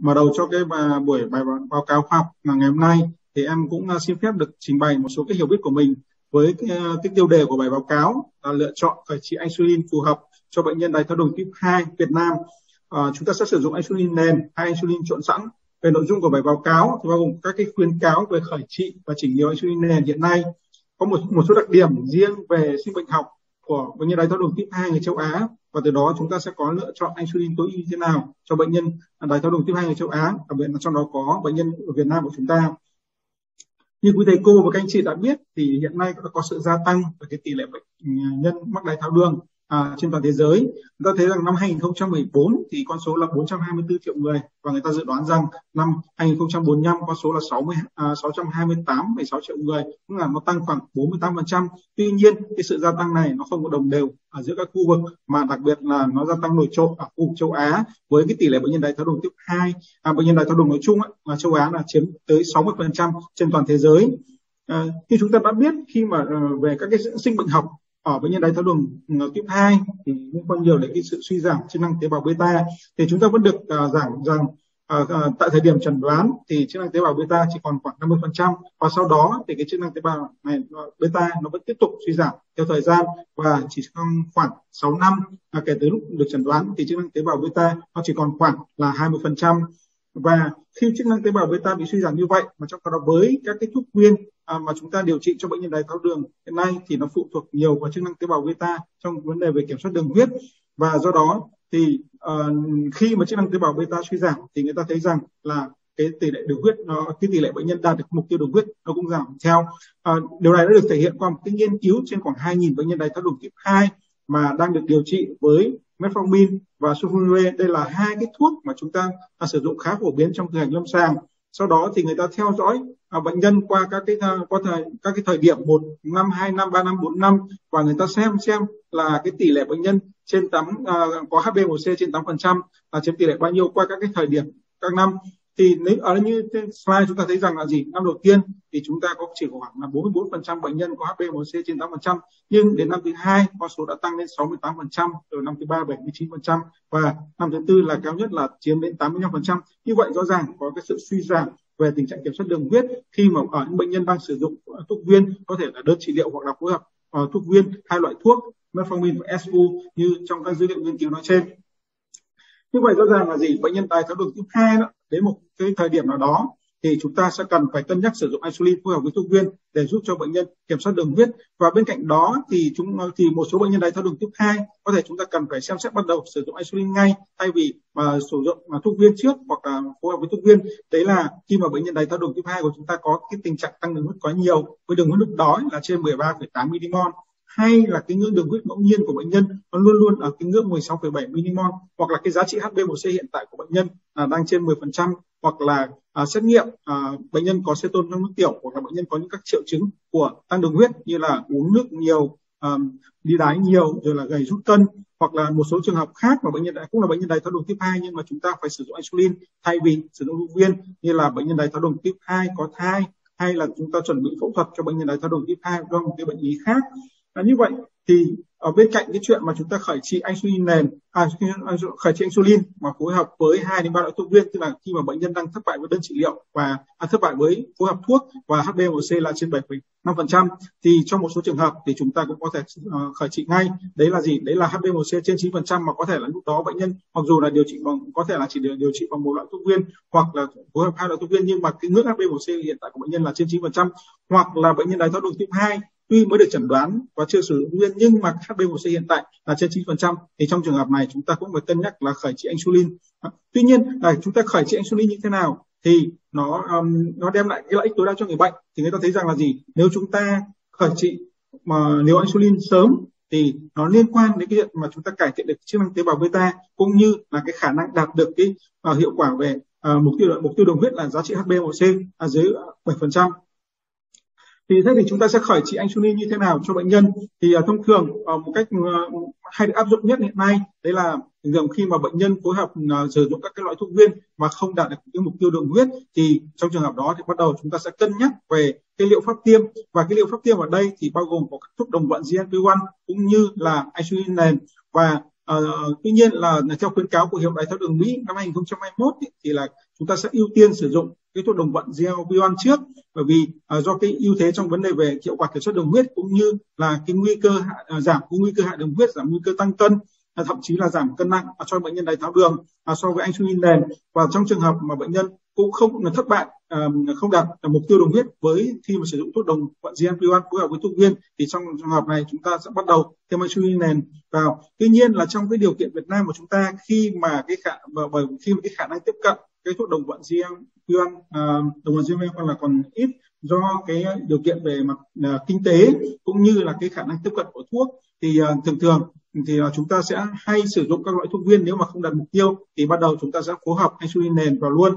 mở đầu cho cái bà, buổi bài báo cáo khoa học là ngày hôm nay thì em cũng à, xin phép được trình bày một số cái hiểu biết của mình với cái, à, cái tiêu đề của bài báo cáo là lựa chọn khởi trị insulin phù hợp cho bệnh nhân đái tháo đường tiếp 2 Việt Nam. À, chúng ta sẽ sử dụng insulin nền hay insulin trộn sẵn. Về nội dung của bài báo cáo thì bao gồm các cái khuyến cáo về khởi trị và chỉnh liều insulin nền hiện nay. Có một một số đặc điểm riêng về sinh bệnh học của bệnh nhân đái tháo đường tiếp 2 người châu Á. Và từ đó chúng ta sẽ có lựa chọn insulin tối ưu như thế nào cho bệnh nhân đái tháo đường tiếp 2 người châu Á, đặc biệt là trong đó có bệnh nhân ở Việt Nam của chúng ta. Như quý thầy cô và các anh chị đã biết thì hiện nay có sự gia tăng về cái tỷ lệ bệnh ừ, nhân mắc đái tháo đường à, trên toàn thế giới. Chúng ta thấy rằng năm 2014 thì con số là 424 triệu người và người ta dự đoán rằng năm 2045 con số là 60 à, 628,6 triệu người, tức là nó tăng khoảng 48%. Tuy nhiên cái sự gia tăng này nó không có đồng đều ở giữa các khu vực mà đặc biệt là nó gia tăng nổi trội ở khu vực châu Á với cái tỷ lệ bệnh nhân đái tháo đường tiếp 2, à, bệnh nhân đái tháo đường nói chung là châu Á là chiếm tới 60% trên toàn thế giới. À, như chúng ta đã biết khi mà uh, về các cái sinh bệnh học ở bệnh nhân đái tháo đường ừ, tuyếp 2 thì liên quan nhiều đến cái sự suy giảm chức năng tế bào beta thì chúng ta vẫn được uh, giảng rằng uh, tại thời điểm chẩn đoán thì chức năng tế bào beta chỉ còn khoảng 50% và sau đó thì cái chức năng tế bào này beta nó vẫn tiếp tục suy giảm theo thời gian và chỉ trong khoảng 6 năm uh, kể từ lúc được chẩn đoán thì chức năng tế bào beta nó chỉ còn khoảng là 20% và khi chức năng tế bào beta bị suy giảm như vậy mà trong đó với các cái thuốc nguyên à, mà chúng ta điều trị cho bệnh nhân đái tháo đường hiện nay thì nó phụ thuộc nhiều vào chức năng tế bào beta trong vấn đề về kiểm soát đường huyết. Và do đó thì uh, khi mà chức năng tế bào beta suy giảm thì người ta thấy rằng là cái tỷ lệ đường huyết nó cái tỷ lệ bệnh nhân đạt được mục tiêu đường huyết nó cũng giảm theo. À, điều này đã được thể hiện qua một cái nghiên cứu trên khoảng 2.000 bệnh nhân đái tháo đường tiếp 2 mà đang được điều trị với metformin và sulfonylurea. Đây là hai cái thuốc mà chúng ta à, sử dụng khá phổ biến trong thực hành lâm sàng. Sau đó thì người ta theo dõi à, bệnh nhân qua các cái à, qua thời các cái thời điểm một năm hai năm ba năm bốn năm và người ta xem xem là cái tỷ lệ bệnh nhân trên tám à, có HbA1c trên 8 phần trăm là chiếm tỷ lệ bao nhiêu qua các cái thời điểm các năm thì nếu ở như trên slide chúng ta thấy rằng là gì? Năm đầu tiên thì chúng ta có chỉ khoảng là 44% bệnh nhân có HbA1c trên 8% nhưng đến năm thứ hai con số đã tăng lên 68% rồi năm thứ ba 79% và năm thứ tư là cao nhất là chiếm đến 85% như vậy rõ ràng có cái sự suy giảm về tình trạng kiểm soát đường huyết khi mà ở những bệnh nhân đang sử dụng thuốc viên có thể là đơn trị liệu hoặc là phối hợp uh, thuốc viên hai loại thuốc metformin và SU như trong các dữ liệu nghiên cứu nói trên. Như vậy rõ ràng là gì? Bệnh nhân đái tháo đường type 2 đó đến một cái thời điểm nào đó thì chúng ta sẽ cần phải cân nhắc sử dụng insulin phối hợp với thuốc viên để giúp cho bệnh nhân kiểm soát đường huyết. Và bên cạnh đó thì chúng thì một số bệnh nhân đái tháo đường tiếp 2 có thể chúng ta cần phải xem xét bắt đầu sử dụng insulin ngay thay vì mà sử dụng mà thuốc viên trước hoặc là phối hợp với thuốc viên. Đấy là khi mà bệnh nhân đái tháo đường tiếp 2 của chúng ta có cái tình trạng tăng đường huyết quá nhiều với đường huyết lúc đó là trên 13,8 mmol hay là cái ngưỡng đường huyết ngẫu nhiên của bệnh nhân nó luôn luôn ở cái ngưỡng 16,7 mmol hoặc là cái giá trị HbA1c hiện tại của bệnh nhân là đang trên 10% hoặc là à, xét nghiệm à, bệnh nhân có ceton trong nước tiểu hoặc là bệnh nhân có những các triệu chứng của tăng đường huyết như là uống nước nhiều à, đi đái nhiều rồi là gầy rút cân hoặc là một số trường hợp khác mà bệnh nhân cũng là bệnh nhân đái tháo đường tiếp 2 nhưng mà chúng ta phải sử dụng insulin thay vì sử dụng thuốc viên như là bệnh nhân đái tháo đường tiếp 2 có thai hay là chúng ta chuẩn bị phẫu thuật cho bệnh nhân đái tháo đường tiếp 2 do một cái bệnh lý khác à, như vậy thì ở bên cạnh cái chuyện mà chúng ta khởi trị insulin nền à, khởi trị insulin mà phối hợp với hai đến ba loại thuốc viên tức là khi mà bệnh nhân đang thất bại với đơn trị liệu và à, thất bại với phối hợp thuốc và HbA1c là trên 7,5% thì trong một số trường hợp thì chúng ta cũng có thể uh, khởi trị ngay. Đấy là gì? Đấy là HbA1c trên 9% mà có thể là lúc đó bệnh nhân mặc dù là điều trị bằng có thể là chỉ điều, điều trị bằng một loại thuốc viên hoặc là phối hợp hai loại thuốc viên nhưng mà cái ngưỡng HbA1c hiện tại của bệnh nhân là trên 9% hoặc là bệnh nhân đái tháo đường tiếp 2 tuy mới được chẩn đoán và chưa sử dụng nguyên nhưng mà HbA1c hiện tại là trên 9% thì trong trường hợp này chúng ta cũng phải cân nhắc là khởi trị insulin. Tuy nhiên là chúng ta khởi trị insulin như thế nào thì nó um, nó đem lại cái lợi ích tối đa cho người bệnh. Thì người ta thấy rằng là gì? Nếu chúng ta khởi trị mà liều insulin sớm thì nó liên quan đến cái chuyện mà chúng ta cải thiện được chức năng tế bào beta cũng như là cái khả năng đạt được cái uh, hiệu quả về uh, mục tiêu mục tiêu đường huyết là giá trị HbA1c ở à, dưới 7% thì thế thì chúng ta sẽ khởi trị insulin như thế nào cho bệnh nhân? Thì uh, thông thường uh, một cách uh, hay được áp dụng nhất hiện nay đấy là thường khi mà bệnh nhân phối hợp uh, sử dụng các cái loại thuốc viên mà không đạt được cái mục tiêu đường huyết thì trong trường hợp đó thì bắt đầu chúng ta sẽ cân nhắc về cái liệu pháp tiêm. Và cái liệu pháp tiêm ở đây thì bao gồm có các thuốc đồng vận GLP-1 cũng như là insulin nền. Và Uh, tuy nhiên là, là theo khuyến cáo của Hiệp đái tháo đường Mỹ năm 2021 ý, thì là chúng ta sẽ ưu tiên sử dụng cái thuốc đồng vận GLP-1 trước bởi vì uh, do cái ưu thế trong vấn đề về hiệu quả kiểm soát đường huyết cũng như là cái nguy cơ uh, giảm cái nguy cơ hạ đường huyết giảm nguy cơ tăng cân uh, thậm chí là giảm cân nặng cho bệnh nhân đái tháo đường uh, so với insulin nền và trong trường hợp mà bệnh nhân cũng không là thất bại uh, không đạt mục tiêu đường huyết với khi mà sử dụng thuốc đồng vận GLP-1 phối hợp với thuốc viên thì trong trường hợp này chúng ta sẽ bắt đầu thêm insulin nền vào. Tuy nhiên là trong cái điều kiện Việt Nam của chúng ta khi mà cái khả bởi khi mà cái khả năng tiếp cận cái thuốc đồng vận GLP-1 à, đồng vận GLP-1 là còn ít do cái điều kiện về mặt à, kinh tế cũng như là cái khả năng tiếp cận của thuốc. Thì à, thường thường thì chúng ta sẽ hay sử dụng các loại thuốc viên nếu mà không đạt mục tiêu thì bắt đầu chúng ta sẽ phối hợp insulin nền vào luôn.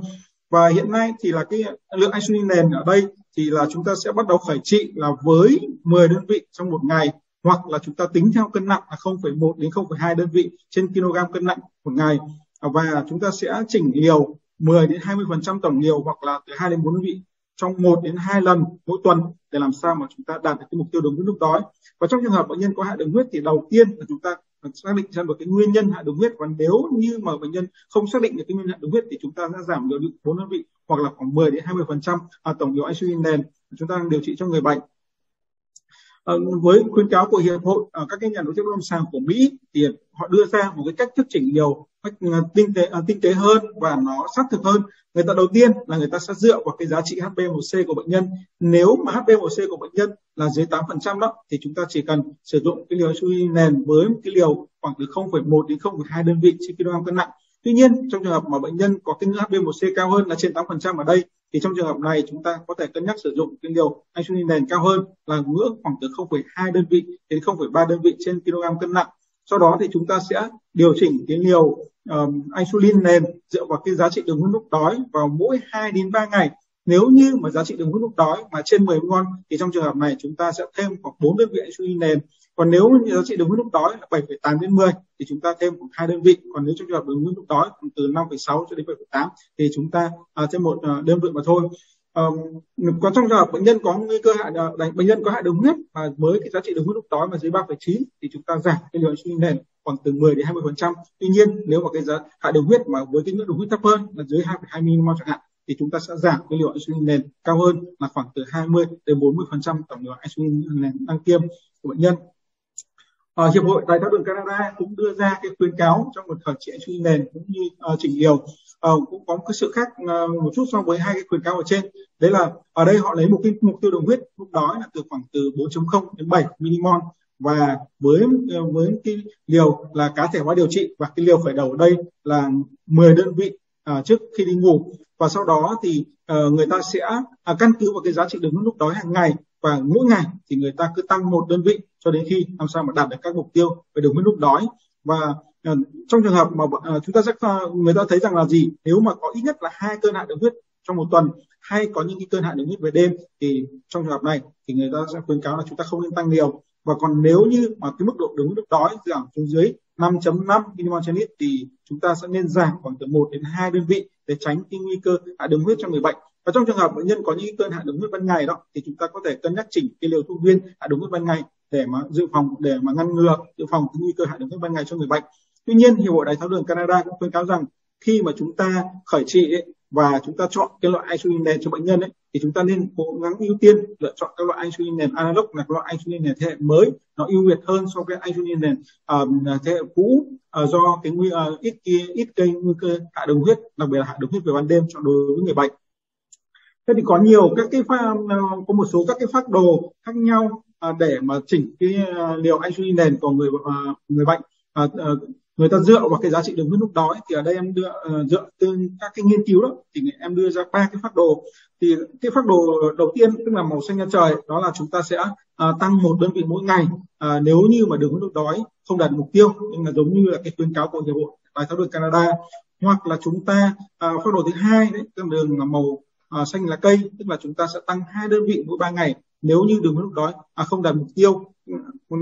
Và hiện nay thì là cái lượng insulin nền ở đây thì là chúng ta sẽ bắt đầu khởi trị là với 10 đơn vị trong một ngày hoặc là chúng ta tính theo cân nặng là 0,1 đến 0,2 đơn vị trên kg cân nặng một ngày. Và chúng ta sẽ chỉnh liều 10 đến 20% tổng liều hoặc là từ 2 đến 4 đơn vị trong 1 đến 2 lần mỗi tuần để làm sao mà chúng ta đạt được cái mục tiêu đường huyết lúc đói. Và trong trường hợp bệnh nhân có hạ đường huyết thì đầu tiên là chúng ta xác định xem được cái nguyên nhân hạ đường huyết và nếu như mà bệnh nhân không xác định được cái nguyên nhân hạ đường huyết thì chúng ta sẽ giảm liều lượng 4 đơn vị hoặc là khoảng 10 đến 20% à, tổng liều insulin nền chúng ta đang điều trị cho người bệnh. Ờ, với khuyến cáo của hiệp hội ờ, các cái nhà đối tượng lâm sàng của Mỹ thì họ đưa ra một cái cách thức chỉnh nhiều cách ờ, tinh tế tinh tế hơn và nó xác thực hơn. Người ta đầu tiên là người ta sẽ dựa vào cái giá trị HbA1c của bệnh nhân. Nếu mà HbA1c của bệnh nhân là dưới 8% đó thì chúng ta chỉ cần sử dụng cái liều insulin nền với cái liều khoảng từ 0,1 đến 0,2 đơn vị trên kg cân nặng. Tuy nhiên trong trường hợp mà bệnh nhân có cái ngưỡng HbA1c cao hơn là trên 8% ở đây thì trong trường hợp này chúng ta có thể cân nhắc sử dụng cái liều insulin nền cao hơn là ngưỡng khoảng từ 0,2 đơn vị đến 0,3 đơn vị trên kg cân nặng. Sau đó thì chúng ta sẽ điều chỉnh cái liều um, insulin nền dựa vào cái giá trị đường huyết lúc đói vào mỗi 2 đến 3 ngày nếu như mà giá trị đường huyết lúc đói mà trên 10 mg thì trong trường hợp này chúng ta sẽ thêm khoảng 4 đơn vị insulin nền. Còn nếu như giá trị đường huyết lúc đói là 7,8 đến 10 thì chúng ta thêm khoảng hai đơn vị. Còn nếu trong trường hợp đường huyết lúc đói từ 5,6 cho đến 7,8 thì chúng ta à, thêm một à, đơn vị mà thôi. Um, còn trong trường hợp bệnh nhân có nguy cơ hạ à, bệnh nhân có hạ đường huyết mà với cái giá trị đường huyết lúc đói mà dưới 3,9 thì chúng ta giảm cái liều insulin nền khoảng từ 10 đến 20 phần trăm. Tuy nhiên nếu mà cái giá hạ đường huyết mà với cái ngưỡng đường huyết thấp hơn là dưới 2,2 mm chẳng hạn thì chúng ta sẽ giảm cái liều insulin nền cao hơn là khoảng từ 20 đến 40 phần trăm tổng liều insulin nền đang tiêm của bệnh nhân. À, Hiệp hội Đái tháo đường Canada cũng đưa ra cái khuyến cáo trong một thời trị insulin nền cũng như uh, chỉnh liều. Uh, cũng có một cái sự khác uh, một chút so với hai cái khuyến cáo ở trên. Đấy là ở đây họ lấy một cái mục tiêu đường huyết lúc đó là từ khoảng từ 4.0 đến 7 mmol và với với cái liều là cá thể hóa điều trị và cái liều khởi đầu ở đây là 10 đơn vị à, trước khi đi ngủ. Và sau đó thì à, người ta sẽ à, căn cứ vào cái giá trị đường huyết lúc đói hàng ngày. Và mỗi ngày thì người ta cứ tăng một đơn vị cho đến khi làm sao mà đạt được các mục tiêu về đường huyết lúc đói. Và à, trong trường hợp mà à, chúng ta sẽ à, người ta thấy rằng là gì? Nếu mà có ít nhất là hai cơn hạ đường huyết trong một tuần hay có những cái cơn hạ đường huyết về đêm thì trong trường hợp này thì người ta sẽ khuyến cáo là chúng ta không nên tăng liều và còn nếu như mà cái mức độ đường huyết lúc đói giảm xuống dưới 5.5 mmol trên lít thì chúng ta sẽ nên giảm khoảng từ 1 đến 2 đơn vị để tránh cái nguy cơ hạ đường huyết cho người bệnh. Và trong trường hợp bệnh nhân có những cơn hạ đường huyết ban ngày đó thì chúng ta có thể cân nhắc chỉnh cái liều thuốc viên hạ đường huyết ban ngày để mà dự phòng để mà ngăn ngừa dự phòng cái nguy cơ hạ đường huyết ban ngày cho người bệnh. Tuy nhiên hiệp hội đái tháo đường Canada cũng khuyến cáo rằng khi mà chúng ta khởi trị ấy, và chúng ta chọn cái loại insulin nền cho bệnh nhân ấy thì chúng ta nên cố gắng ưu tiên lựa chọn các loại insulin nền analog là các loại insulin nền thế hệ mới. Nó ưu việt hơn so với insulin nền uh, thế hệ cũ uh, do cái nguy uh, ít kia ít gây nguy cơ hạ đường huyết đặc biệt là hạ đường huyết về ban đêm cho đối với người bệnh. Thế thì có nhiều các cái pha, uh, có một số các cái phác đồ khác nhau uh, để mà chỉnh cái uh, liều insulin nền của người uh, người bệnh. Uh, uh, người ta dựa vào cái giá trị đường huyết lúc đó thì ở đây em đưa uh, dựa từ các cái nghiên cứu đó thì em đưa ra ba cái phác đồ. Thì cái phác đồ đầu tiên tức là màu xanh da trời đó là chúng ta sẽ uh, tăng một đơn vị mỗi ngày. Uh, nếu như mà đường huyết lúc đói không đạt mục tiêu nhưng mà giống như là cái khuyến cáo của hiệp hội đài tháo đường Canada hoặc là chúng ta uh, phác đồ thứ hai đấy tức là đường là màu uh, xanh lá cây tức là chúng ta sẽ tăng hai đơn vị mỗi ba ngày nếu như đường huyết lúc đói à, không đạt mục tiêu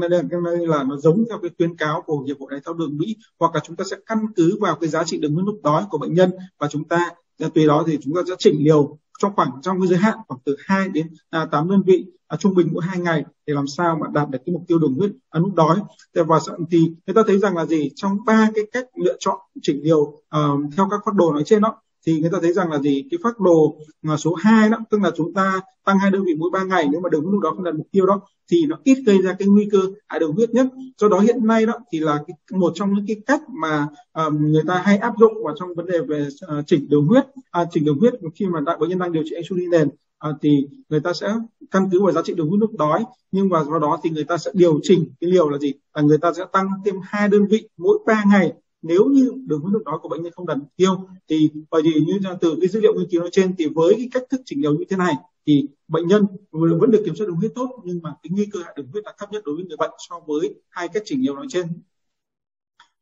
đây, đây là nó giống theo cái khuyến cáo của hiệp hội đái tháo đường Mỹ hoặc là chúng ta sẽ căn cứ vào cái giá trị đường huyết lúc đói của bệnh nhân và chúng ta à, tùy đó thì chúng ta sẽ chỉnh liều trong khoảng trong cái giới hạn khoảng từ 2 đến à, 8 đơn vị à, trung bình mỗi hai ngày để làm sao mà đạt được cái mục tiêu đường huyết à, lúc đói. Và thì người ta thấy rằng là gì? Trong ba cái cách lựa chọn chỉnh liều uh, theo các phác đồ nói trên đó thì người ta thấy rằng là gì? Cái phác đồ à, số 2 đó tức là chúng ta tăng hai đơn vị mỗi 3 ngày nếu mà đường huyết lúc đó không đạt mục tiêu đó thì nó ít gây ra cái nguy cơ hại đường huyết nhất. Do đó hiện nay đó thì là cái, một trong những cái cách mà um, người ta hay áp dụng vào trong vấn đề về uh, chỉnh đường huyết. À, chỉnh đường huyết khi mà đại bệnh nhân đang điều trị insulin nền à, thì người ta sẽ căn cứ vào giá trị đường huyết lúc đói nhưng mà do đó thì người ta sẽ điều chỉnh cái liều là gì? Là người ta sẽ tăng thêm hai đơn vị mỗi 3 ngày nếu như đường huyết lúc đó của bệnh nhân không đạt mục tiêu thì bởi vì như từ cái dữ liệu nghiên cứu nói trên thì với cái cách thức chỉnh liều như thế này thì bệnh nhân vẫn được kiểm soát đường huyết tốt nhưng mà cái nguy cơ hạ đường huyết là thấp nhất đối với người bệnh so với hai cách chỉnh liều nói trên.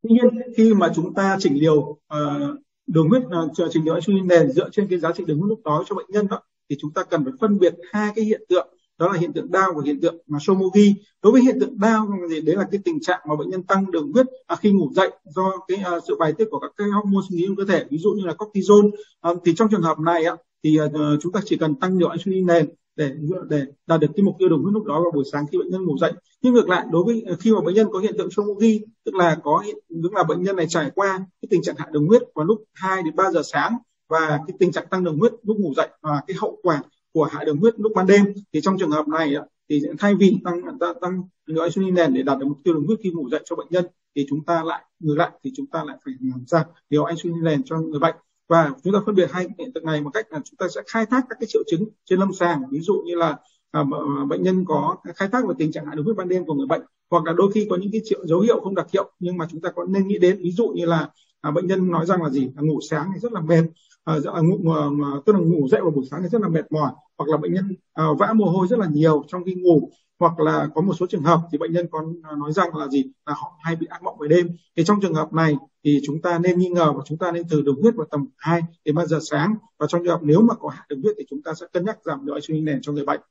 Tuy nhiên khi mà chúng ta chỉnh liều uh, ờ, đường huyết uh, chỉnh liều insulin nền dựa trên cái giá trị đường huyết lúc đó cho bệnh nhân đó thì chúng ta cần phải phân biệt hai cái hiện tượng đó là hiện tượng đau và hiện tượng mà somogi đối với hiện tượng đau thì đấy là cái tình trạng mà bệnh nhân tăng đường huyết à, khi ngủ dậy do cái à, sự bài tiết của các cái hormone sinh lý trong cơ thể ví dụ như là cortisol à, thì trong trường hợp này thì à, ờ, chúng ta chỉ cần tăng nhiều insulin nền để để đạt được cái mục tiêu đường huyết lúc đó vào buổi sáng khi bệnh nhân ngủ dậy. Nhưng ngược lại đối với khi mà bệnh nhân có hiện tượng somogi tức là có tức là bệnh nhân này trải qua cái tình trạng hạ đường huyết vào lúc 2 đến 3 giờ sáng và cái tình trạng tăng đường huyết lúc ngủ dậy và cái hậu quả của hạ đường huyết lúc ban đêm. Thì trong trường hợp này thì thay vì tăng tăng, tăng lượng insulin nền để đạt được mục tiêu đường huyết khi ngủ dậy cho bệnh nhân thì chúng ta lại ngược lại thì chúng ta lại phải làm giảm liều insulin nền cho người bệnh. Và chúng ta phân biệt hai hiện tượng này một cách là chúng ta sẽ khai thác các cái triệu chứng trên lâm sàng. Ví dụ như là à, bệnh nhân có khai thác về tình trạng hạ đường huyết ban đêm của người bệnh hoặc là đôi khi có những cái triệu dấu hiệu không đặc hiệu nhưng mà chúng ta có nên nghĩ đến. Ví dụ như là à, bệnh nhân nói rằng là gì? Là ngủ sáng thì rất là mệt à, ngủ, à, tức là ngủ dậy vào buổi sáng thì rất là mệt mỏi hoặc là bệnh nhân à, vã mồ hôi rất là nhiều trong khi ngủ hoặc là có một số trường hợp thì bệnh nhân còn à, nói rằng là gì? Là họ hay bị ác mộng về đêm. Thì trong trường hợp này thì chúng ta nên nghi ngờ và chúng ta nên thử đường huyết vào tầm 2 đến 3 giờ sáng. Và trong trường hợp nếu mà có hạ đường huyết thì chúng ta sẽ cân nhắc giảm độ insulin nền cho người bệnh.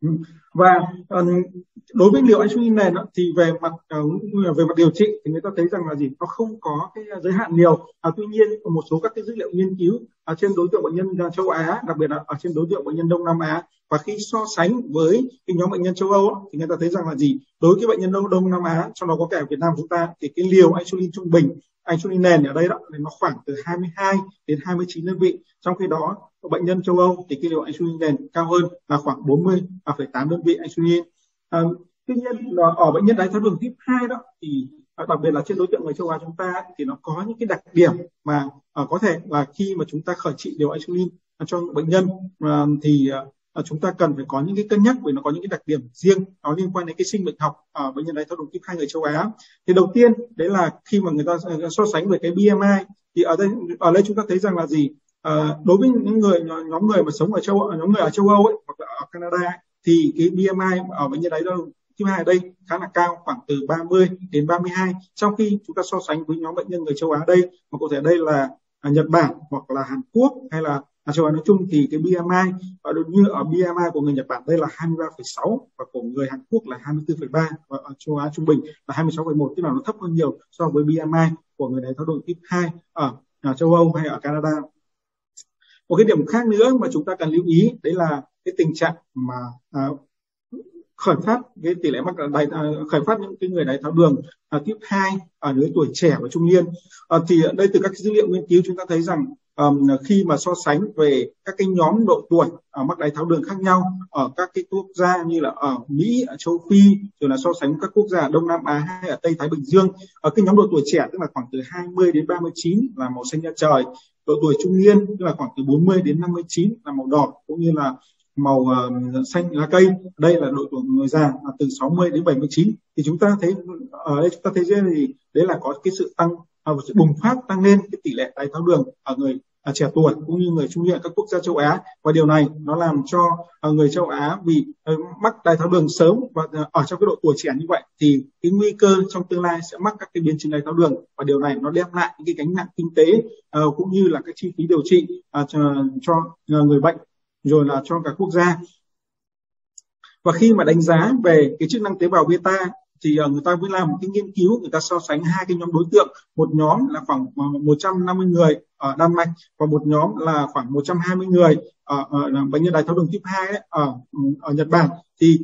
Ừ. và ờ, đối với liều insulin nền thì về mặt ờ, về mặt điều trị thì người ta thấy rằng là gì? Nó không có cái giới hạn liều à, tuy nhiên một số các cái dữ liệu nghiên cứu ở trên đối tượng bệnh nhân ờ, châu Á đặc biệt là ở trên đối tượng bệnh nhân Đông Nam Á và khi so sánh với cái nhóm bệnh nhân châu Âu thì người ta thấy rằng là gì? Đối với bệnh nhân Đông Đông Nam Á trong đó có cả Việt Nam chúng ta thì cái liều insulin trung bình insulin nền ở đây đó thì nó khoảng từ 22 đến 29 đơn vị. Trong khi đó bệnh nhân châu Âu thì cái liều insulin nền cao hơn là khoảng 40, 8 đơn vị insulin à, ờ, tuy nhiên là ở bệnh nhân đái tháo đường tiếp 2 đó thì ờ, đặc biệt là trên đối tượng người châu Á chúng ta thì nó có những cái đặc điểm mà uh, có thể là khi mà chúng ta khởi trị điều insulin cho bệnh nhân uh, thì uh, Ờ, chúng ta cần phải có những cái cân nhắc vì nó có những cái đặc điểm riêng nó liên quan đến cái sinh bệnh học ở bệnh nhân đái tháo đường tiếp 2 người châu Á. Thì đầu tiên đấy là khi mà người ta ờ, so sánh về cái BMI thì ở đây ở đây chúng ta thấy rằng là gì? À, đối với những người nhóm người mà sống ở châu nhóm người ở châu Âu ấy, hoặc là ở Canada ấy, thì cái BMI ở bệnh nhân đái tháo đường thứ hai ở đây khá là cao khoảng từ 30 đến 32 trong khi chúng ta so sánh với nhóm bệnh nhân người châu Á đây mà có thể đây là à, Nhật Bản hoặc là Hàn Quốc hay là à, châu Á nói chung thì cái BMI và như ở BMI của người Nhật Bản đây là 23,6 và của người Hàn Quốc là 24,3 và ở châu Á trung bình là 26,1 tức là nó thấp hơn nhiều so với BMI của người đáy tháo đường tiếp 2 ở, ở châu Âu hay ở Canada. Một cái điểm khác nữa mà chúng ta cần lưu ý đấy là cái tình trạng mà à, khởi phát cái tỷ lệ mắc à, đáy à, khởi phát những cái người đáy tháo đường à, tiếp 2 ở lứa tuổi trẻ và trung niên. À, thì đây từ các dữ liệu nghiên cứu chúng ta thấy rằng um, khi mà so sánh về các cái nhóm độ tuổi mắc đái tháo đường khác nhau ở các cái quốc gia như là ở Mỹ, ở châu Phi rồi là so sánh các quốc gia Đông Nam Á hay ở Tây Thái Bình Dương ở cái nhóm độ tuổi trẻ tức là khoảng từ 20 đến 39 là màu xanh da trời độ tuổi trung niên tức là khoảng từ 40 đến 59 là màu đỏ cũng như là màu uh, xanh lá cây. Đây là độ tuổi người già là từ 60 đến 79 thì chúng ta thấy ở đây chúng ta thấy gì đấy là có cái sự tăng và sự bùng phát tăng lên cái tỷ lệ đái tháo đường ở người à, trẻ tuổi cũng như người trung niên các quốc gia châu Á. Và điều này nó làm cho à, người châu Á bị à, mắc đái tháo đường sớm và à, ở trong cái độ tuổi trẻ như vậy thì cái nguy cơ trong tương lai sẽ mắc các cái biến chứng đái tháo đường. Và điều này nó đem lại những cái gánh nặng kinh tế à, cũng như là các chi phí điều trị à, cho, cho à, người bệnh rồi là cho cả quốc gia. Và khi mà đánh giá về cái chức năng tế bào beta thì ờ, người ta mới làm một cái nghiên cứu người ta so sánh hai cái nhóm đối tượng. Một nhóm là khoảng ờ, 150 người ở Đan Mạch và một nhóm là khoảng 120 người ở, ờ, ở bệnh nhân đái tháo đường type 2 ấy, ở ừ, ở Nhật Bản. Thì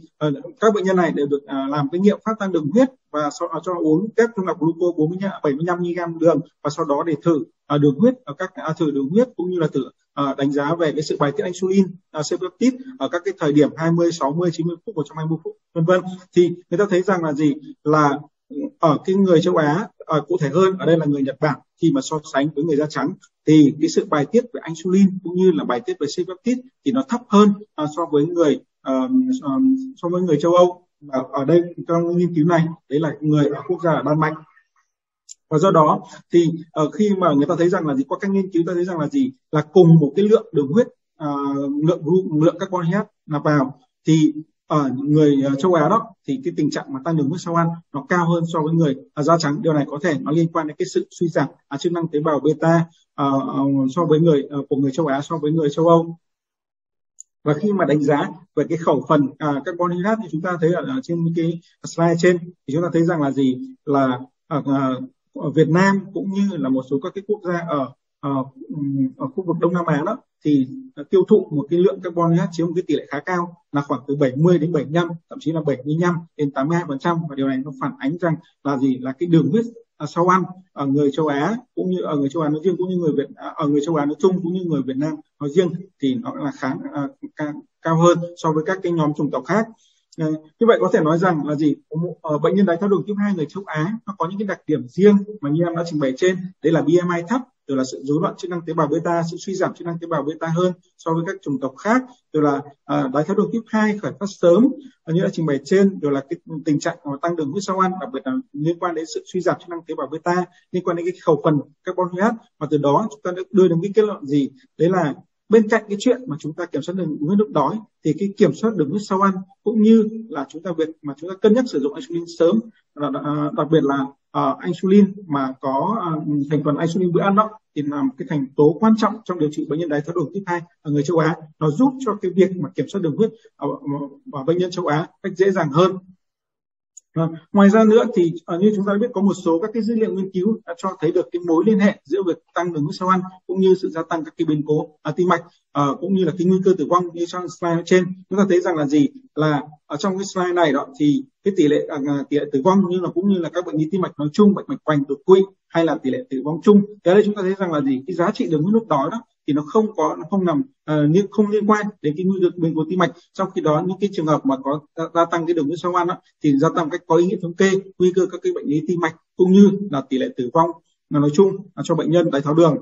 các bệnh nhân này đều được làm cái nghiệm phát tăng đường huyết và sau đó cho uống kép trung lọc gluco 40 75 mg đường và sau đó để thử đường huyết ở các thử đường huyết cũng như là thử Ờ, đánh giá về cái sự bài tiết insulin ờ, C-peptide ở các cái thời điểm 20, 60, 90 phút, 120 phút vân vân. Thì người ta thấy rằng là gì? Là ở cái người châu Á à, cụ thể hơn ở đây là người Nhật Bản khi mà so sánh với người da trắng thì cái sự bài tiết về insulin cũng như là bài tiết về C-peptide thì nó thấp hơn so với người so với người châu Âu. Và ở đây trong nghiên cứu này đấy là người ở quốc gia ở Đan Mạch và do đó thì uh, khi mà người ta thấy rằng là gì qua các nghiên cứu ta thấy rằng là gì là cùng một cái lượng đường huyết uh, lượng lượng carbon hydrate là vào thì ở người ờ, châu Á đó thì cái tình trạng mà tăng đường huyết sau ăn nó cao hơn so với người uh, da trắng. Điều này có thể nó liên quan đến cái sự suy giảm uh, chức năng tế bào beta uh, uh, so với người uh, của người châu Á so với người châu Âu. Và khi mà đánh giá về cái khẩu phần à, carbon hydrate thì chúng ta thấy ở, ở trên cái slide trên thì chúng ta thấy rằng là gì là à, ở Việt Nam cũng như là một số các cái quốc gia ở ở, ở khu vực Đông Nam Á đó thì tiêu thụ một cái lượng carbon hydrate chiếm một cái tỷ lệ khá cao là khoảng từ 70 đến 75 thậm chí là 75 đến 82 phần trăm. Và điều này nó phản ánh rằng là gì? Là cái đường huyết à, sau ăn ở người châu Á cũng như ở người châu Á nói riêng cũng như người Việt à, ở người châu Á nói chung cũng như người Việt Nam nói riêng thì nó là khá uh, cao hơn so với các cái nhóm chủng tộc khác. Như vậy có thể nói rằng là gì? Ở ờ, bệnh nhân đái tháo đường type 2 người châu Á nó có những cái đặc điểm riêng mà như em đã trình bày trên. Đấy là BMI thấp rồi là sự rối loạn chức năng tế bào beta sự suy giảm chức năng tế bào beta hơn so với các chủng tộc khác. Rồi là à, đái tháo đường tiếp 2 khởi phát sớm như đã trình bày trên rồi là cái tình trạng tăng đường huyết sau ăn đặc biệt là liên quan đến sự suy giảm chức năng tế bào beta liên quan đến cái khẩu phần carbon hydrate và từ đó chúng ta đã đưa đến cái kết luận gì? Đấy là bên cạnh cái chuyện mà chúng ta kiểm soát đường huyết lúc đói thì cái kiểm soát đường huyết sau ăn cũng như là chúng ta việc mà chúng ta cân nhắc sử dụng insulin sớm à, đặc biệt là uh, insulin mà có uh, thành phần insulin bữa ăn đó thì là một cái thành tố quan trọng trong điều trị bệnh nhân đái tháo đường type 2 ở người châu Á. Nó giúp cho cái việc mà kiểm soát đường huyết ở, ở bệnh nhân châu Á cách dễ dàng hơn. À, ngoài ra nữa thì à, như chúng ta biết có một số các cái dữ liệu nghiên cứu đã cho thấy được cái mối liên hệ giữa việc tăng đường huyết sau ăn cũng như sự gia tăng các cái biến cố à, tim mạch à, cũng như là cái nguy cơ tử vong như trong slide trên. Chúng ta thấy rằng là gì? Là ở trong cái slide này đó thì cái tỷ lệ à, à tỷ lệ tử vong như là cũng như là các bệnh lý tim mạch nói chung bệnh mạch vành đột quỵ hay là tỷ lệ tử vong chung. Thế đây chúng ta thấy rằng là gì? Cái giá trị đường huyết lúc đó đó thì nó không có nó không nằm uh, không liên quan đến cái nguy cơ bệnh của tim mạch. Trong khi đó những cái trường hợp mà có gia tăng cái đường huyết sau ăn đó, thì gia tăng cách có ý nghĩa thống kê nguy cơ các cái bệnh lý tim mạch cũng như là tỷ lệ tử vong. Là nói chung là cho bệnh nhân đái tháo đường.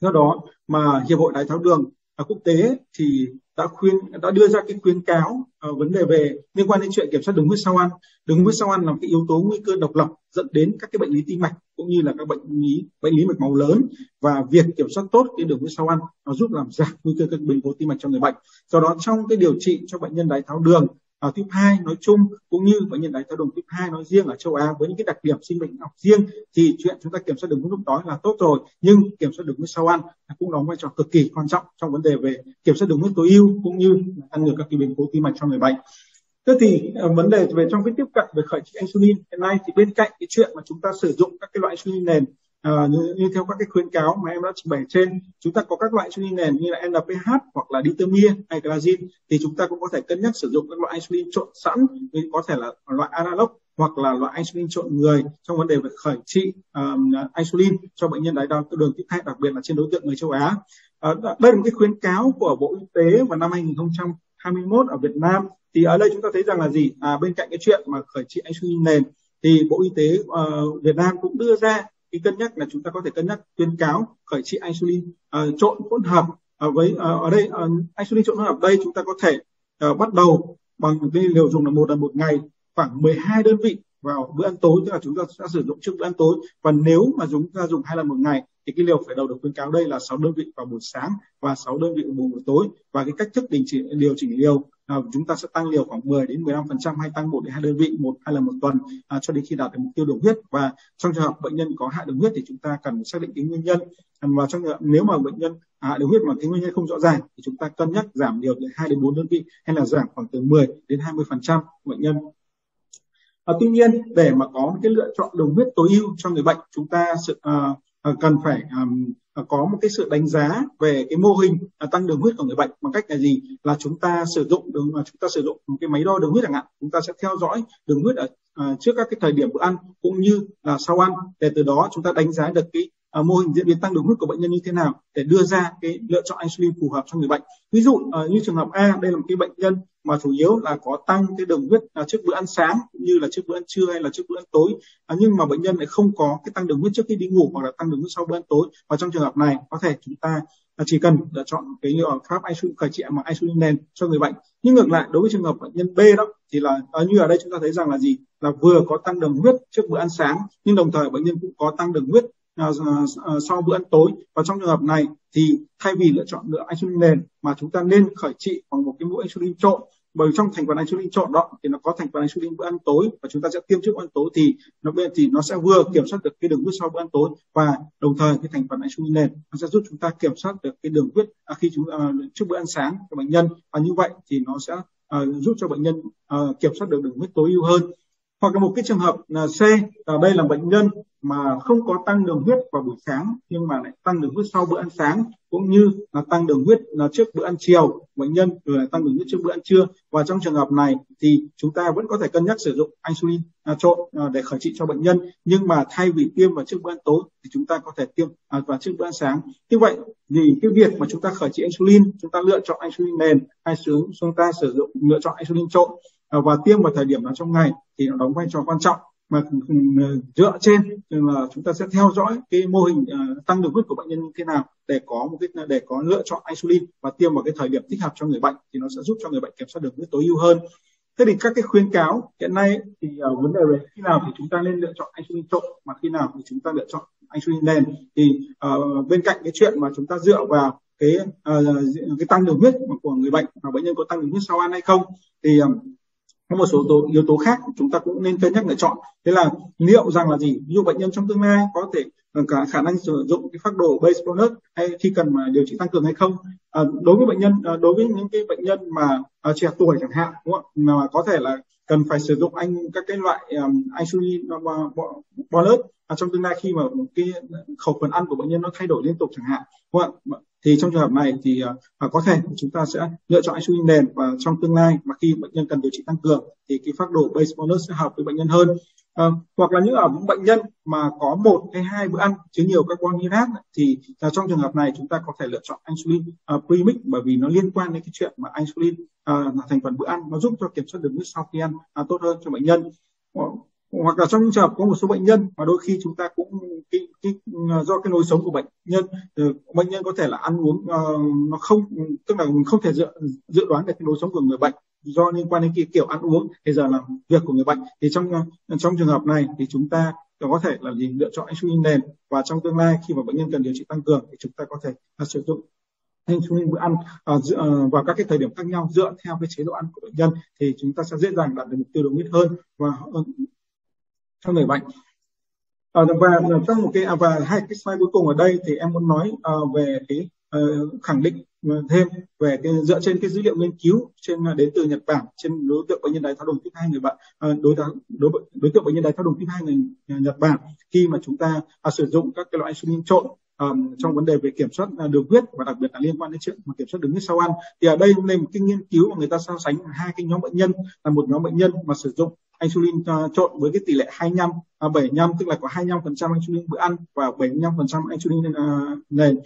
Do đó mà hiệp hội đái tháo đường ở quốc tế thì đã khuyên đã đưa ra cái khuyến cáo uh, vấn đề về liên quan đến chuyện kiểm soát đường huyết sau ăn. Đường huyết sau ăn là một cái yếu tố nguy cơ độc lập dẫn đến các cái bệnh lý tim mạch cũng như là các bệnh lý bệnh lý mạch máu lớn. Và việc kiểm soát tốt cái đường huyết sau ăn nó giúp làm giảm nguy cơ các bệnh cố tim mạch cho người bệnh. Do đó trong cái điều trị cho bệnh nhân đái tháo đường ở type 2 nói chung cũng như bệnh nhân đái tháo đường type 2 nói riêng ở châu Á với những cái đặc điểm sinh bệnh học riêng thì chuyện chúng ta kiểm soát đường huyết lúc đói là tốt rồi nhưng kiểm soát đường huyết sau ăn cũng đóng vai trò cực kỳ quan trọng trong vấn đề về kiểm soát đường huyết tối ưu cũng như ngăn ngừa các cái biến cố tim mạch cho người bệnh. Thế thì uh, vấn đề về trong cái tiếp cận về khởi trị insulin hiện nay thì bên cạnh cái chuyện mà chúng ta sử dụng các cái loại insulin nền À, như, như theo các cái khuyến cáo mà em đã trình bày trên chúng ta có các loại insulin nền như là NPH hoặc là ditamir hay grazin thì chúng ta cũng có thể cân nhắc sử dụng các loại insulin trộn sẵn có thể là loại analog hoặc là loại insulin trộn người trong vấn đề về khởi trị um, insulin cho bệnh nhân đái tháo đường type 2 đặc biệt là trên đối tượng người châu Á. À, đây là một cái khuyến cáo của Bộ Y tế vào năm 2021 ở Việt Nam thì ở đây chúng ta thấy rằng là gì à, bên cạnh cái chuyện mà khởi trị insulin nền thì Bộ Y tế uh, Việt Nam cũng đưa ra cái cân nhắc là chúng ta có thể cân nhắc khuyến cáo khởi trị insulin. Uh, trộn hỗn hợp uh, với uh, ở đây uh, insulin trộn hỗn hợp đây chúng ta có thể uh, bắt đầu bằng cái liều dùng là một lần một ngày khoảng 12 đơn vị vào bữa ăn tối. Tức là chúng ta sẽ sử dụng trước bữa ăn tối. Và nếu mà chúng ta dùng hai lần một ngày thì cái liều phải đầu được khuyến cáo đây là 6 đơn vị vào buổi sáng và 6 đơn vị vào buổi tối. Và cái cách thức đình chỉ điều chỉnh liều à, chúng ta sẽ tăng liều khoảng 10 đến 15% hay tăng 1 đến hai đơn vị một hai lần một tuần à, cho đến khi đạt được mục tiêu đường huyết và trong trường hợp bệnh nhân có hạ đường huyết thì chúng ta cần xác định cái nguyên nhân. Và trong nếu mà bệnh nhân hạ đường huyết mà cái nguyên nhân không rõ ràng thì chúng ta cân nhắc giảm liều từ 2 đến 4 đơn vị hay là giảm khoảng từ 10 đến 20% bệnh nhân. À, tuy nhiên để mà có cái lựa chọn đường huyết tối ưu cho người bệnh chúng ta sự à, Ờ, cần phải ờ, có một cái sự đánh giá về cái mô hình à, tăng đường huyết của người bệnh bằng cách là gì? Là chúng ta sử dụng đường à, chúng ta sử dụng một cái máy đo đường huyết chẳng hạn. Chúng ta sẽ theo dõi đường huyết ở à, trước các cái thời điểm bữa ăn cũng như là sau ăn. Để từ đó chúng ta đánh giá được cái uh, mô hình diễn biến tăng đường huyết của bệnh nhân như thế nào để đưa ra cái lựa chọn insulin phù hợp cho người bệnh. Ví dụ uh, như trường hợp A đây là một cái bệnh nhân mà chủ yếu là có tăng cái đường huyết uh, trước bữa ăn sáng cũng như là trước bữa ăn trưa hay là trước bữa ăn tối. Uh, nhưng mà bệnh nhân lại không có cái tăng đường huyết trước khi đi ngủ hoặc là tăng đường huyết sau bữa ăn tối. Và trong trường hợp này có thể chúng ta chỉ cần lựa chọn cái pháp insulin khởi trị mà insulin nền cho người bệnh. Nhưng ngược lại đối với trường hợp bệnh nhân B đó thì là như ở đây chúng ta thấy rằng là gì? Là vừa có tăng đường huyết trước bữa ăn sáng nhưng đồng thời bệnh nhân cũng có tăng đường huyết Ờ, ờ, ờ, sau bữa ăn tối và trong trường hợp này thì thay vì lựa chọn lựa insulin nền mà chúng ta nên khởi trị bằng một cái mũi insulin trộn. Bởi trong thành phần insulin trộn đó thì nó có thành phần insulin bữa ăn tối và chúng ta sẽ tiêm trước bữa ăn tối thì nó bên thì nó sẽ vừa kiểm soát được cái đường huyết sau bữa ăn tối và đồng thời cái thành phần insulin nền nó sẽ giúp chúng ta kiểm soát được cái đường huyết à, khi chúng uh, trước bữa ăn sáng của bệnh nhân. Và như vậy thì nó sẽ uh, giúp cho bệnh nhân uh, kiểm soát được đường huyết tối ưu hơn. Hoặc là một cái trường hợp là C ở đây là bệnh nhân mà không có tăng đường huyết vào buổi sáng nhưng mà lại tăng đường huyết sau bữa ăn sáng cũng như là tăng đường huyết là trước bữa ăn chiều. Bệnh nhân rồi là tăng đường huyết trước bữa ăn trưa. Và trong trường hợp này thì chúng ta vẫn có thể cân nhắc sử dụng insulin à, trộn à, để khởi trị cho bệnh nhân. Nhưng mà thay vì tiêm vào trước bữa ăn tối thì chúng ta có thể tiêm à, vào trước bữa ăn sáng. Như vậy thì cái việc mà chúng ta khởi trị insulin chúng ta lựa chọn insulin nền hay chúng ta sử dụng lựa chọn insulin trộn à, và tiêm vào thời điểm nào trong ngày thì nó đóng vai trò quan trọng mà ờ, dựa trên là chúng ta sẽ theo dõi cái mô hình uh, tăng đường huyết của bệnh nhân như thế nào để có một cái để có lựa chọn insulin và tiêm vào cái thời điểm thích hợp cho người bệnh thì nó sẽ giúp cho người bệnh kiểm soát đường huyết tối ưu hơn. Thế thì các cái khuyến cáo hiện nay thì uh, vấn đề về khi nào thì chúng ta nên lựa chọn insulin trộn mà khi nào thì chúng ta lựa chọn insulin nền thì uh, bên cạnh cái chuyện mà chúng ta dựa vào cái uh, cái tăng đường huyết của người bệnh và bệnh nhân có tăng đường huyết sau ăn hay không thì uh, có một số tố, yếu tố khác chúng ta cũng nên cân nhắc lựa chọn. Thế là liệu rằng là gì? Ví dụ bệnh nhân trong tương lai có thể ờ, cả khả năng sử dụng cái phác đồ base bonus hay khi cần mà điều trị tăng cường hay không? À, đối với bệnh nhân à, đối với những cái bệnh nhân mà à, trẻ tuổi chẳng hạn đúng không mà có thể là cần phải sử dụng anh các cái loại um, insulin bolus à, trong tương lai khi mà cái khẩu phần ăn của bệnh nhân nó thay đổi liên tục chẳng hạn đúng không ạ? Thì trong trường hợp này thì uh, có thể chúng ta sẽ lựa chọn insulin nền và trong tương lai mà khi bệnh nhân cần điều trị tăng cường thì cái phác đồ base bolus sẽ hợp với bệnh nhân hơn à, hoặc là những ở những bệnh nhân mà có một hay hai bữa ăn chứa nhiều carbon hydrate thì uh, trong trường hợp này chúng ta có thể lựa chọn insulin uh, premix bởi vì nó liên quan đến cái chuyện mà insulin uh, là thành phần bữa ăn nó giúp cho kiểm soát đường huyết sau khi ăn uh, tốt hơn cho bệnh nhân. Hoặc là trong trường hợp có một số bệnh nhân mà đôi khi chúng ta cũng cái, cái, do cái lối sống của bệnh nhân bệnh nhân có thể là ăn uống uh, nó không tức là mình không thể dự dự đoán được cái lối sống của người bệnh do liên quan đến cái kiểu ăn uống thì giờ là việc của người bệnh. Thì trong trong trường hợp này thì chúng ta có thể là gì lựa chọn insulin nền và trong tương lai khi mà bệnh nhân cần điều trị tăng cường thì chúng ta có thể là sử dụng insulin bữa ăn ờ, à, dựa, ờ, vào các cái thời điểm khác nhau dựa theo cái chế độ ăn của bệnh nhân thì chúng ta sẽ dễ dàng đạt được mục tiêu đường huyết hơn và ờ, cho người bệnh. À, và trong một cái à, và hai cái slide cuối cùng ở đây thì em muốn nói à, về cái uh, khẳng định ờ, thêm về cái dựa trên cái dữ liệu nghiên cứu trên ờ, đến từ Nhật Bản trên đối tượng bệnh nhân đái tháo đường tiếp hai người bạn đối tượng đối, đối tượng bệnh nhân đái tháo đường tiếp hai người Nhật Bản khi mà chúng ta à, sử dụng các cái loại insulin trộn um, trong vấn đề về kiểm soát đường huyết và đặc biệt là liên quan đến chuyện mà kiểm soát đường huyết sau ăn thì ở đây lên một cái nghiên cứu mà người ta so sánh hai cái nhóm bệnh nhân là một nhóm bệnh nhân mà sử dụng insulin uh, trộn với cái tỷ lệ 25 à, 75 tức là có 25% insulin bữa ăn và 75% insulin uh, nền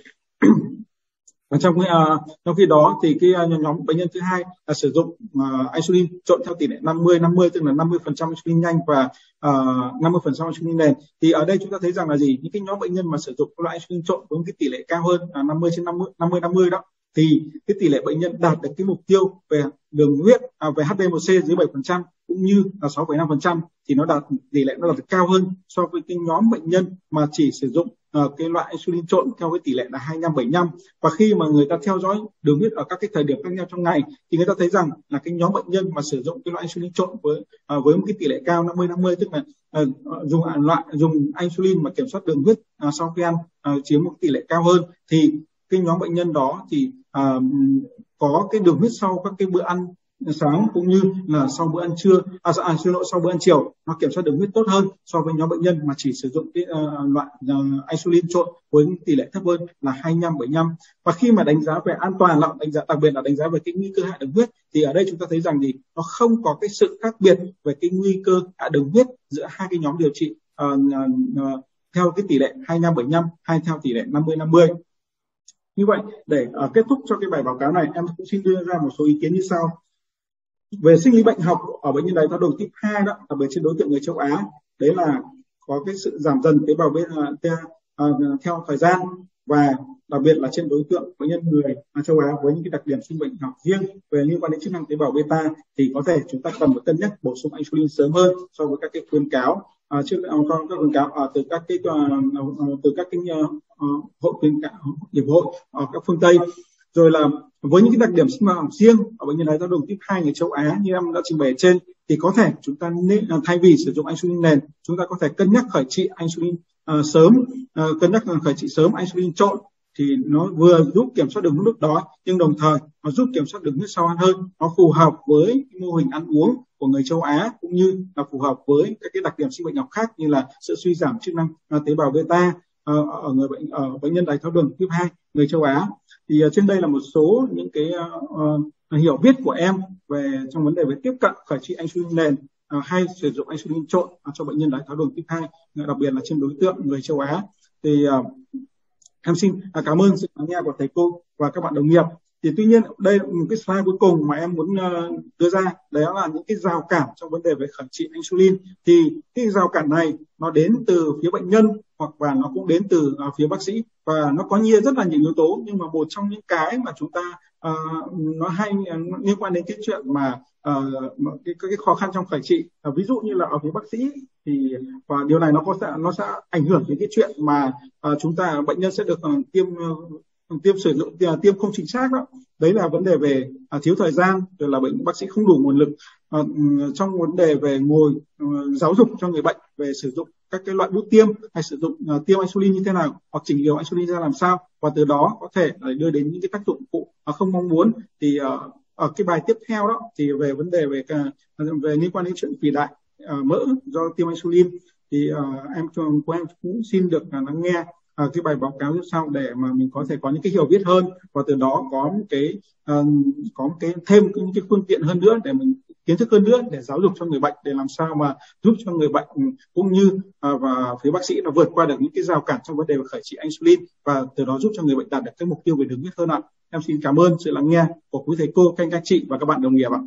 và trong cái, uh, trong khi đó thì cái uh, nhóm bệnh nhân thứ hai là sử dụng uh, insulin trộn theo tỷ lệ 50 50 tức là 50 insulin nhanh và uh, 50 insulin nền. Thì ở đây chúng ta thấy rằng là gì? Những cái nhóm bệnh nhân mà sử dụng loại insulin trộn với cái tỷ lệ cao hơn là 50 trên 50 50 50 đó thì cái tỷ lệ bệnh nhân đạt được cái mục tiêu về đường huyết à, về HbA1c dưới 7% cũng như là 6,5% thì nó đạt tỷ lệ nó đạt cao hơn so với cái nhóm bệnh nhân mà chỉ sử dụng uh, cái loại insulin trộn theo cái tỷ lệ là 25 75 và khi mà người ta theo dõi đường huyết ở các cái thời điểm khác nhau trong ngày thì người ta thấy rằng là cái nhóm bệnh nhân mà sử dụng cái loại insulin trộn với uh, với một cái tỷ lệ cao 50 50 tức là uh, dùng loại dùng insulin mà kiểm soát đường huyết uh, sau khi ăn uh, chiếm một tỷ lệ cao hơn thì cái nhóm bệnh nhân đó thì à, có cái đường huyết sau các cái bữa ăn sáng cũng như là sau bữa ăn trưa à, dạ, à xin lỗi sau bữa ăn chiều nó kiểm soát đường huyết tốt hơn so với nhóm bệnh nhân mà chỉ sử dụng cái uh, loại uh, insulin trộn với tỷ lệ thấp hơn là 25 75 và khi mà đánh giá về an toàn là đánh giá đặc biệt là đánh giá về cái nguy cơ hạ đường huyết thì ở đây chúng ta thấy rằng gì? Nó không có cái sự khác biệt về cái nguy cơ hạ đường huyết giữa hai cái nhóm điều trị uh, uh, theo cái tỷ lệ 25 75 hay theo tỷ lệ 50 50 như vậy để uh, kết thúc cho cái bài báo cáo này em cũng xin đưa ra một số ý kiến như sau. Về sinh lý bệnh học ở bệnh nhân đái tháo đường type 2 đó đặc biệt trên đối tượng người châu Á. Đấy là có cái sự giảm dần tế bào beta à, uh, à, theo thời gian và đặc biệt là trên đối tượng bệnh nhân người châu Á với những cái đặc điểm sinh bệnh học riêng. Về liên quan đến chức năng tế bào beta thì có thể chúng ta cần phải cân nhắc bổ sung insulin sớm hơn so với các cái khuyến cáo trước uh, các khuyến cáo từ các cái từ các cái Ờ, hội khuyến cáo hiệp hội ở các phương Tây. Rồi là với những cái đặc điểm sinh học riêng ở bệnh nhân đái tháo đường tiếp 2 người châu Á như em đã trình bày trên thì có thể chúng ta nên à, thay vì sử dụng insulin nền chúng ta có thể cân nhắc khởi trị insulin uh, sớm. Uh, cân nhắc khởi trị sớm insulin trộn thì nó vừa giúp kiểm soát đường huyết lúc đó nhưng đồng thời nó giúp kiểm soát đường huyết sau ăn hơn. Nó phù hợp với mô hình ăn uống của người châu Á cũng như là phù hợp với các cái đặc điểm sinh bệnh học khác như là sự suy giảm chức năng à, tế bào beta Ờ, ở người bệnh ở bệnh nhân đái tháo đường type 2 người châu Á. Thì ờ, trên đây là một số những cái uh, hiểu biết của em về trong vấn đề về tiếp cận khởi trị insulin nền uh, hay sử dụng insulin trộn uh, cho bệnh nhân đái tháo đường type 2 đặc biệt là trên đối tượng người châu Á. Thì uh, em xin uh, cảm ơn sự lắng nghe của thầy cô và các bạn đồng nghiệp thì tuy nhiên đây là một cái slide cuối cùng mà em muốn uh, đưa ra. Đó là những cái rào cản trong vấn đề về khởi trị insulin. Thì cái rào cản này nó đến từ phía bệnh nhân hoặc và nó cũng đến từ uh, phía bác sĩ. Và nó có nhiều rất là nhiều yếu tố nhưng mà một trong những cái mà chúng ta uh, nó hay uh, liên quan đến cái chuyện mà uh, cái, cái khó khăn trong khởi trị. Uh, ví dụ như là ở phía bác sĩ thì và điều này nó có sẽ nó sẽ ảnh hưởng đến cái chuyện mà uh, chúng ta bệnh nhân sẽ được uh, tiêm uh, tiêm sử dụng à, tiêm không chính xác đó. Đấy là vấn đề về à, thiếu thời gian rồi là bệnh bác sĩ không đủ nguồn lực à, trong vấn đề về ngồi à, giáo dục cho người bệnh về sử dụng các cái loại bút tiêm hay sử dụng à, tiêm insulin như thế nào hoặc chỉnh liều insulin ra làm sao. Và từ đó có thể à, đưa đến những cái tác dụng phụ à, không mong muốn. Thì à, ở cái bài tiếp theo đó thì về vấn đề về uh, về liên quan đến chuyện phì đại à, mỡ do tiêm insulin. Thì à, em của em cũng xin được uh, lắng nghe uh, cái bài báo cáo như sau để mà mình có thể có những cái hiểu biết hơn và từ đó có một cái uh, có một cái thêm những cái phương tiện hơn nữa để mình kiến thức hơn nữa để giáo dục cho người bệnh để làm sao mà giúp cho người bệnh ừ, cũng như uh, và phía bác sĩ là vượt qua được những cái rào cản trong vấn đề khởi trị insulin và từ đó giúp cho người bệnh đạt được cái mục tiêu về đường huyết hơn ạ. Em xin cảm ơn sự lắng nghe của quý thầy cô, các anh các chị và các bạn đồng nghiệp ạ.